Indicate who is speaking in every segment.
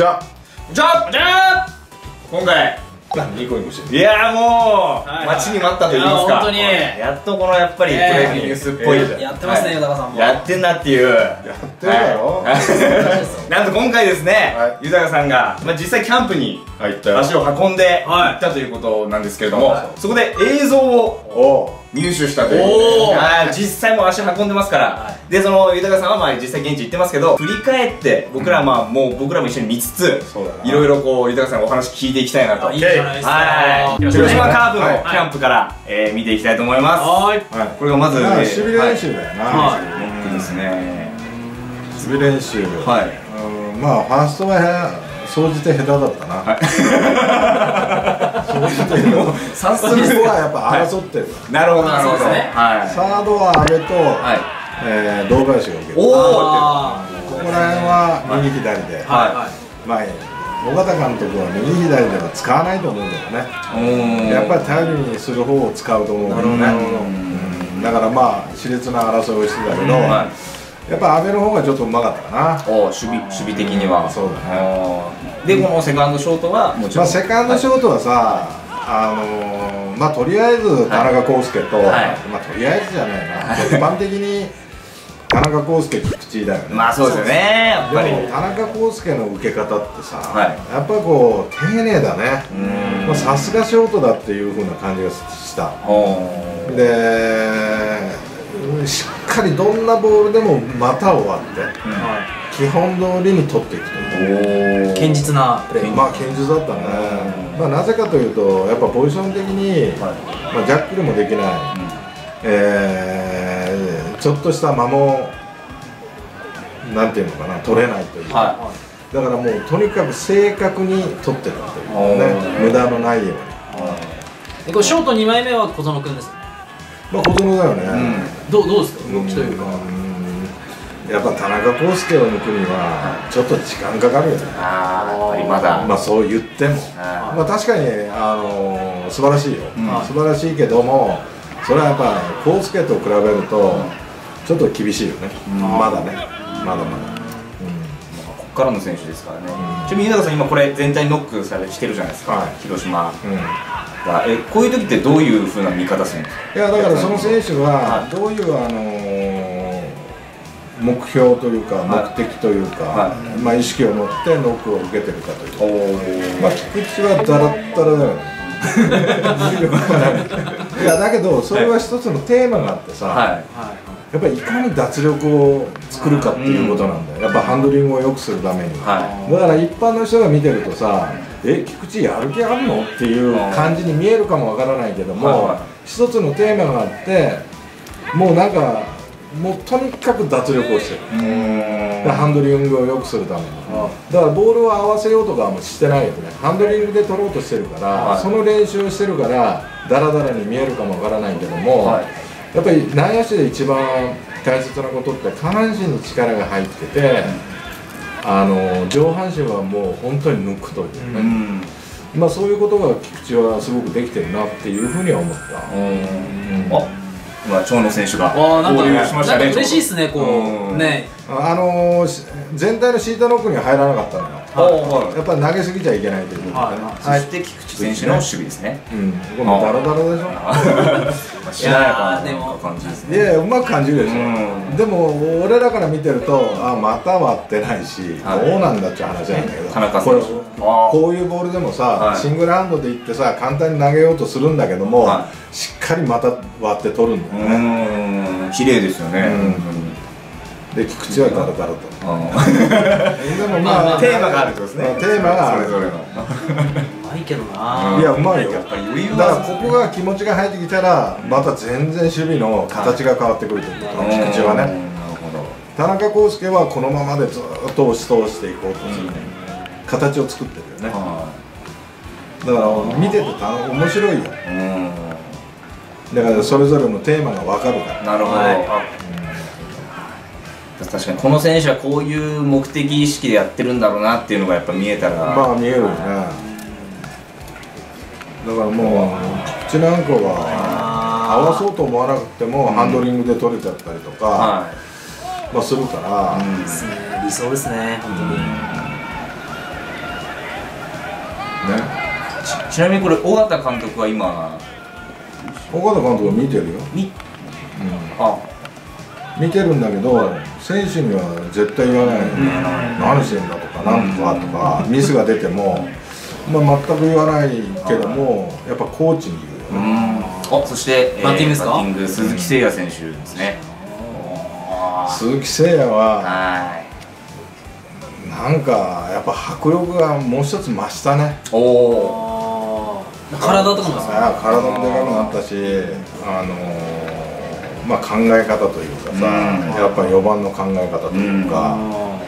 Speaker 1: じゃ
Speaker 2: じゃあじゃあ。今回。
Speaker 1: 何ニコニコしてる
Speaker 2: いやーもう、
Speaker 3: はい
Speaker 2: 待ちに待ったと言いますか。
Speaker 3: 本当に。
Speaker 2: やっとこのやっぱりプ
Speaker 3: え。え
Speaker 2: ロ野球ニュースっぽい、
Speaker 1: ええ
Speaker 3: やってますね、豊さんも。
Speaker 2: やってんなっていう。
Speaker 1: やってるだろ、
Speaker 2: はい。なんと今回ですね、
Speaker 1: はい。
Speaker 2: 豊さんが、まあ、実際キャンプに
Speaker 1: 入った。よ
Speaker 2: 足を運んで行
Speaker 3: はい
Speaker 2: ったということなんですけれども、
Speaker 1: はい。
Speaker 2: そこで映像を入手したという。
Speaker 3: おー。
Speaker 2: はい。実際もう足運んでますから、
Speaker 3: は
Speaker 2: でその豊さんはまあ実際現地行ってますけど振り返って僕らはまあもう僕らも一緒に見つつ
Speaker 1: そうだな。い
Speaker 2: ろいろこう豊さんのお話聞いていきたいなと。
Speaker 3: あいいじゃないですか。
Speaker 2: はい。広島カープのキャンプから、えー見ていきたいと思います、
Speaker 3: はーい。
Speaker 1: はい。
Speaker 2: これがまず、
Speaker 1: 守備練習だよな、
Speaker 3: は
Speaker 2: ノックですね。
Speaker 1: 守備練習。
Speaker 2: はい。
Speaker 1: うん。まあファーストは総じて下手だったな、総じて下手
Speaker 2: 早
Speaker 1: そこはやっぱ争ってる、
Speaker 2: なるほどなるほど、
Speaker 3: ね。
Speaker 2: はい。
Speaker 1: サードは阿部と、
Speaker 2: はい。
Speaker 1: えー堂林が受ける。ここら辺は右左で、
Speaker 3: ーはい。はい。
Speaker 1: まあ尾形監督は右左では使わないと思うんだよね、やっぱり頼りにする方を使うと思うんだよね。
Speaker 2: なるほど
Speaker 1: うん。だからまあ熾烈な争いをしてたけど、
Speaker 2: は
Speaker 1: やっぱ阿部の方がちょっとうまかったかな。
Speaker 2: お守備守備的には。
Speaker 1: そうだね。
Speaker 2: でこのセカンドショートはもちろん、
Speaker 1: まあ、セカンドショートはさ、あのーまあとりあえず田中康介と、
Speaker 2: はい。
Speaker 1: まあとりあえずじゃないな、一般的に田中康介菊池だよね。
Speaker 2: まあそうですよね。やっぱり。
Speaker 1: でも田中康介の受け方ってさ、
Speaker 2: はい。
Speaker 1: やっぱりこう丁寧だね。さすがショートだっていう風な感じがした。でかりどんなボールでも股を割って基本通りに取っていくという。
Speaker 2: お
Speaker 3: 堅実なプレー。
Speaker 1: まあ堅実だったね、まあ、なぜかというとやっぱポジション的に、
Speaker 2: はい。
Speaker 1: まあ、ジャックルもできない、えーちょっとした間もなんていうのかな取れないという、
Speaker 2: は
Speaker 1: だからもうとにかく正確に取ってたという
Speaker 2: お
Speaker 1: ね
Speaker 2: ー。
Speaker 1: 無駄のないように。
Speaker 3: でこれショート2枚目は小園君です。
Speaker 1: まあ小園だよね、
Speaker 2: うん。
Speaker 3: どうどうですか？動きというか。
Speaker 1: うん。やっぱ田中康介を抜くにはちょっと時間かかるよね。
Speaker 2: ああやっぱりまだ。
Speaker 1: まあそう言っても。
Speaker 2: あ
Speaker 1: まあ確かに、あのー素晴らしいよ、
Speaker 2: うん。
Speaker 1: 素晴らしいけどもそれはやっぱ康介と比べるとちょっと厳しいよね、
Speaker 2: うん。
Speaker 1: まだね。まだまだ、
Speaker 2: からの選手ですからね、ちなみに豊さん今これ全体ノックされしてるじゃないですか、
Speaker 1: はい。
Speaker 2: 広島が。えこういう時ってどういうふうな見方するんですか？
Speaker 1: いやだからその選手
Speaker 2: は
Speaker 1: はい。どういう、あのー目標というか
Speaker 2: はい。
Speaker 1: 目的というか、
Speaker 2: は
Speaker 1: まあ、意識を持ってノックを受けてるかという。
Speaker 2: おお
Speaker 1: まあ菊池はダラッダラだよね。い いやだけどそれは一つのテーマがあってさ、
Speaker 2: は
Speaker 3: はい。
Speaker 1: やっぱりいかに脱力を作るかっていうことなんだよ、やっぱハンドリングを良くするために、
Speaker 2: い。は
Speaker 1: だから一般の人が見てるとさえ菊池やる気あるの？っていう感じに見えるかもわからないけども、
Speaker 2: はいはい
Speaker 1: 一つのテーマがあってもうなんかもうとにかく脱力をしてる、ハンドリングを良くするために、だからボールを合わせようとかはもうしてないよね。ハンドリングで取ろうとしてるから、
Speaker 2: はい。
Speaker 1: その練習をしてるからダラダラに見えるかもわからないけども、
Speaker 2: はい
Speaker 1: やっぱり内野手で一番大切なことって下半身に力が入ってて、あの上半身はもう本当に抜くという
Speaker 2: う
Speaker 1: ね、
Speaker 2: ん。
Speaker 1: まあそういうことが菊池はすごくできてるなっていうふうには思った、
Speaker 2: うん。あ今長野選手が
Speaker 3: ああなんか
Speaker 2: 合流しましたね
Speaker 3: なんか嬉しいですねこ
Speaker 2: うん
Speaker 3: うね。
Speaker 1: あのし全体のシートノックには入らなかったのよ
Speaker 2: おー
Speaker 1: やっぱり投げすぎちゃいけないということでね、
Speaker 3: はい。
Speaker 2: そして菊池選手の守備ですね。
Speaker 1: うん、このダラダラでしょ？
Speaker 2: まあしなやか
Speaker 3: いやーでも。
Speaker 2: な感じです
Speaker 1: い
Speaker 2: ね
Speaker 1: やいやうまく感じるでしょ、
Speaker 2: うん。
Speaker 1: でも俺らから見てるとあまた割ってないし、
Speaker 2: はい。
Speaker 1: どうなんだっていう話なんだけど
Speaker 2: 田中
Speaker 1: これ
Speaker 2: 選手
Speaker 1: こういうボールでもさ、
Speaker 2: はい。
Speaker 1: シングルハンドでいってさ簡単に投げようとするんだけども、
Speaker 2: は
Speaker 1: しっかりまた割って取るん
Speaker 2: う
Speaker 1: だよね、
Speaker 2: 綺麗ですよね。
Speaker 1: うん。
Speaker 2: 本
Speaker 1: で菊池はダラダラと。でもまあ、
Speaker 3: まあ
Speaker 2: テーマがあるってことですね。
Speaker 1: まあテーマがある。
Speaker 2: それぞれの。
Speaker 3: うまいけどな。い
Speaker 1: やうまいよ。
Speaker 2: やっぱり余裕
Speaker 1: だから
Speaker 2: は
Speaker 1: ここが気持ちが入ってきたらまた全然守備の形が変わってくるという。こと、菊池はね。
Speaker 2: うんなるほど。
Speaker 1: 田中康介はこのままでずっと押し通していこうとする、形を作ってるよね。
Speaker 2: は
Speaker 1: だから見ててた面白いよ。
Speaker 2: いうん。
Speaker 1: だからそれぞれのテーマが分かるから。
Speaker 2: なるほど、
Speaker 3: はい。
Speaker 2: あ確かに。この選手はこういう目的意識でやってるんだろうなっていうのがやっぱ見えたら、
Speaker 1: まあ見えるよね。だからもう菊池なんかは合わそうと思わなくてもハンドリングで取れちゃったりとか、
Speaker 2: はい。
Speaker 1: まあ、するから、
Speaker 2: うん。
Speaker 3: ですね理想ですね本当に。
Speaker 2: ちなみにこれ尾形監督は今。
Speaker 1: 岡田監督見てるよ、
Speaker 2: み
Speaker 1: うん。
Speaker 2: あ。
Speaker 1: 見てるんだけど、選手には絶対言わない、何してんだとか、なんとかとか、ミスが出ても、まあ、全く言わないけども、やっぱコーチに言うよね、
Speaker 2: あそして、え
Speaker 3: バッティングですか？
Speaker 2: バッティング鈴木誠也選手ですね、
Speaker 1: 鈴木誠也は、
Speaker 2: は
Speaker 1: なんかやっぱ迫力がもう一つ増したね、
Speaker 2: いおお
Speaker 3: 体とかもですか
Speaker 1: あ体もでかくなったし、あのーまあ、考え方というかさ、
Speaker 2: うん。
Speaker 1: やっぱ4番の考え方というか。
Speaker 3: あ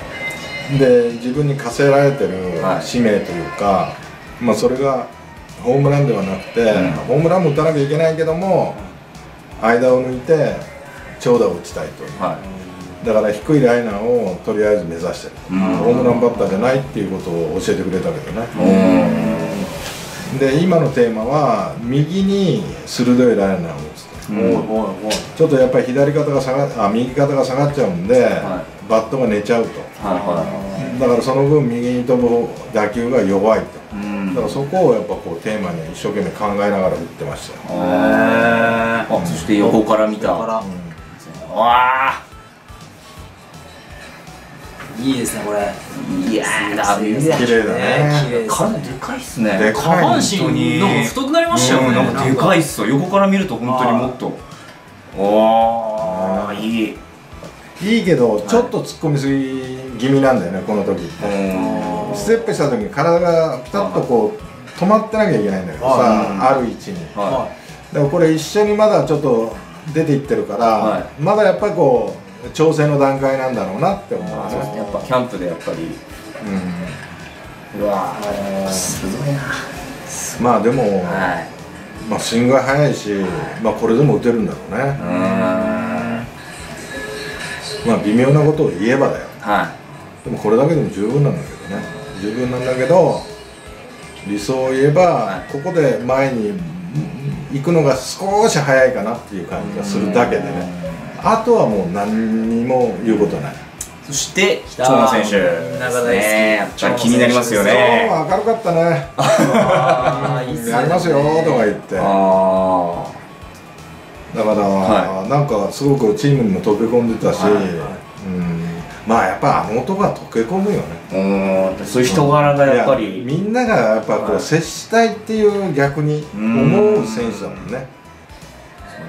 Speaker 1: で自分に課せられてる
Speaker 2: はい。
Speaker 1: 使命というか、まあ、それがホームランではなくて、
Speaker 2: うん。
Speaker 1: ホームランも打たなきゃいけないけども間を抜いて長打を打ちたいと
Speaker 2: は
Speaker 1: だから低いライナーをとりあえず目指してる、
Speaker 2: うん。
Speaker 1: ホームランバッターじゃないっていうことを教えてくれたけど
Speaker 2: い
Speaker 1: ね。で今のテーマは右に鋭いライナーを打つと
Speaker 2: う
Speaker 1: ちょっとやっぱり左肩が下があ右肩が下がっちゃうんで、
Speaker 2: は
Speaker 1: バットが寝ちゃうと。だからその分右に飛ぶ打球が弱いと。
Speaker 2: いうん。
Speaker 1: だからそこをやっぱこうテーマに一生懸命考えながら打ってましたよ、
Speaker 2: あー。あそして横から見た。
Speaker 3: 横から。
Speaker 2: わあ
Speaker 3: いいですねこれ。
Speaker 2: いやーだ
Speaker 3: いいです
Speaker 2: いや
Speaker 1: 綺麗だね。
Speaker 2: 体でかいっすね。
Speaker 1: でかい
Speaker 3: 下半身なんか太くなりましたよね。
Speaker 2: うんなんかでかいっすよ。横から見ると本当にもっと。おーいい。
Speaker 1: いいけどちょっと突っ込みすぎ気味なんだよねこの時。ステップした時に体がピタッとこう止まってなきゃいけないんだけど
Speaker 2: はい。
Speaker 1: さある位置に。だ
Speaker 2: は
Speaker 1: からこれ一緒にまだちょっと出ていってるから、
Speaker 2: は
Speaker 1: まだやっぱりこう調整の段階なんだろうなって思う
Speaker 2: いそうですね。やっぱ。キャンプでやっぱり。
Speaker 1: う
Speaker 2: うわー。すごいな。
Speaker 1: ん、まあでも、
Speaker 2: はい。
Speaker 1: まあ、スイングが速いし、まあ、これでも打てるんだろうね、
Speaker 2: うーん。
Speaker 1: まあ微妙なことを言えばだよ。
Speaker 2: は
Speaker 1: でもこれだけでも十分なんだけどね。十分なんだけど理想を言えば、
Speaker 2: はい。
Speaker 1: ここで前に行くのが少し早いかなっていう感じがするだけでねあとはもう何にも言うことない。
Speaker 2: いそして
Speaker 3: た
Speaker 2: 長野選手。
Speaker 3: みんなが大好
Speaker 2: 気になりますよね。
Speaker 1: は明るかったね。
Speaker 3: あ
Speaker 1: やりますよとか言って。だ
Speaker 2: あ
Speaker 1: から、
Speaker 2: は
Speaker 1: なんかすごくチームにも溶け込んでたし、
Speaker 3: はい。はい
Speaker 1: うん。まあやっぱあの男は溶け込むよね。
Speaker 2: あうんそういう人柄がやっぱり。
Speaker 1: みんながやっぱこ
Speaker 2: はい。
Speaker 1: う接したいっていう逆に思う選手だもんね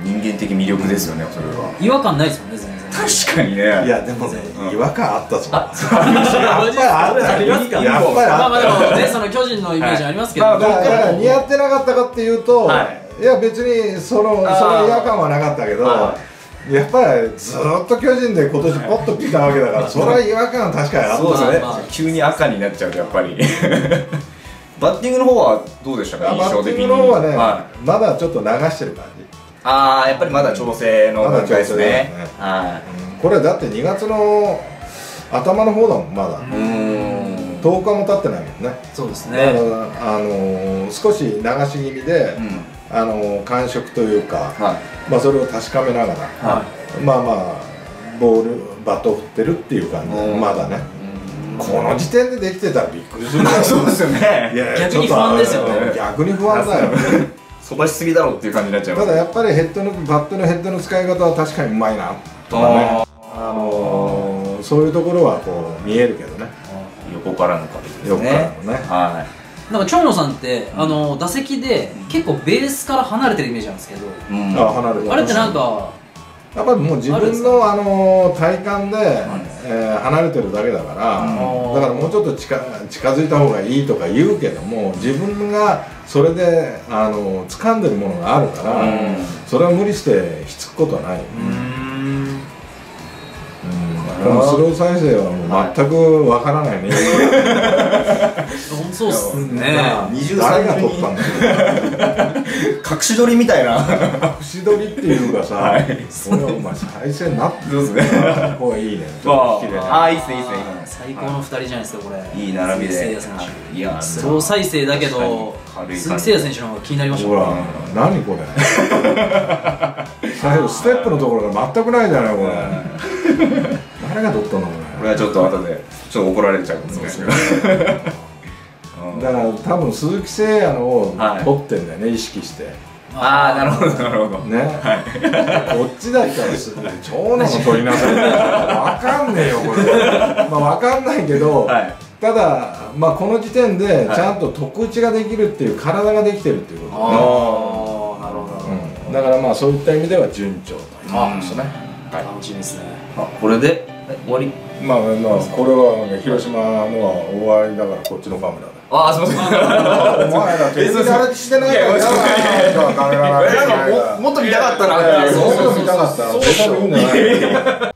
Speaker 2: 人間的魅力ですよねそれは。
Speaker 3: 違和感ないですもんね全然。
Speaker 2: 確かにね。
Speaker 1: いやでもね
Speaker 2: うん。
Speaker 1: 違和感あったぞ。
Speaker 3: あ
Speaker 1: やっぱりあった
Speaker 3: ありますか
Speaker 1: やっぱり
Speaker 3: まあまあでもねその巨人のイメージありますけど、
Speaker 1: だから似合ってなかったかっていうと、、
Speaker 2: はい。
Speaker 1: や別にそのその違和感はなかったけど、
Speaker 2: は
Speaker 1: やっぱりずっと巨人で今年ポッと来たわけだから、それは違和感は確かにあった
Speaker 2: そうですね、急に赤になっちゃうとやっぱり。バッティングの方はどうでしたか？
Speaker 1: バッティ
Speaker 2: 印象的に
Speaker 1: ングの方はね、
Speaker 2: はい。
Speaker 1: まだちょっと流してる感じ、
Speaker 2: ああやっぱりまだ調整の段階ですね。
Speaker 1: ね。
Speaker 2: は
Speaker 1: これだって2月の頭の方だもんまだ、
Speaker 2: いうーん。
Speaker 1: 10日も経ってないもんね。
Speaker 3: そうです
Speaker 1: だから、
Speaker 3: ね
Speaker 1: あのー少し流し気味で、
Speaker 2: うん。
Speaker 1: あのー感触というか、
Speaker 2: はい。
Speaker 1: まあ、それを確かめながら、
Speaker 2: は
Speaker 1: まあまあボールバットを振ってるっていう感じまだね。この時点でできてたらびっくりする。よ
Speaker 2: そうですよね。
Speaker 3: 逆に不安ですよね。
Speaker 1: うん逆に不安だよ。
Speaker 2: 飛ばしすぎだろうっていう感じになっちゃいます
Speaker 1: ただやっぱりヘッドのバットのヘッドの使い方は確かにうまいな。とかね。あのーそういうところはこう見えるけどね。
Speaker 2: 横からの感じです
Speaker 1: 横から
Speaker 2: ね
Speaker 1: のね。
Speaker 2: は
Speaker 3: なんか長野さんって、あの打席で結構ベースから離れてるイメージなんですけど、
Speaker 2: い、うん。
Speaker 1: あ離れてる
Speaker 3: あれってなんか
Speaker 1: やっぱりもう自分のあの体感で、えー離れてるだけだから、
Speaker 3: うん。
Speaker 1: だからもうちょっと近近づいた方がいいとか言うけども自分がそれであの掴んでるものがあるから、
Speaker 2: うん。
Speaker 1: それは無理してひっつくことはない。よ、
Speaker 3: うん。
Speaker 1: スロー再生はもう全くわからないね、
Speaker 3: 本 当そうっすね。
Speaker 1: まあ
Speaker 2: 20
Speaker 1: 誰が撮ったんだよ
Speaker 2: 隠し撮りみたいな。
Speaker 1: 串取りってい。うかさ、
Speaker 2: はい
Speaker 1: 俺はお前再生なって
Speaker 2: そうですね。
Speaker 1: ここがいいね。ちょ
Speaker 2: ああいいっすねいいっすね。
Speaker 3: 最高の二人じゃないですかこれ。
Speaker 2: いい並びで。
Speaker 3: 鈴木誠也選手。
Speaker 2: いや
Speaker 3: スロー再生だけど鈴木誠也選手の方が気になりました。
Speaker 1: ほら何これ。最後ステップのところが全くないじゃないこれ。誰が撮ったのこ
Speaker 2: これはちょっと後でちょっと怒られちゃうんですけど
Speaker 1: だから多分鈴木誠也のを
Speaker 2: はい
Speaker 1: 取ってんだよね、意識して。
Speaker 2: ああなるほどなるほど。
Speaker 1: ね、こっちだったらす長男の取りなさい。わかんねえよこれ。まあわかんないけど、
Speaker 2: はい。
Speaker 1: ただまあこの時点でちゃんと得打ちができるっていう体ができてるっていうことね、
Speaker 3: ああなるほど。
Speaker 1: うん。だからまあそういった意味では順調というですね、はい
Speaker 3: 楽しみですね。
Speaker 2: あこれで？え終わり？
Speaker 1: まあまあこれは広島のは終わりだからこっちのカメラで
Speaker 2: ああすみません。
Speaker 1: お前らテレビであれしてないから。嫌だカメラ
Speaker 2: なんかももっと見たかったな。っていう
Speaker 1: そう。そう見たかったな。絶対見るんじゃない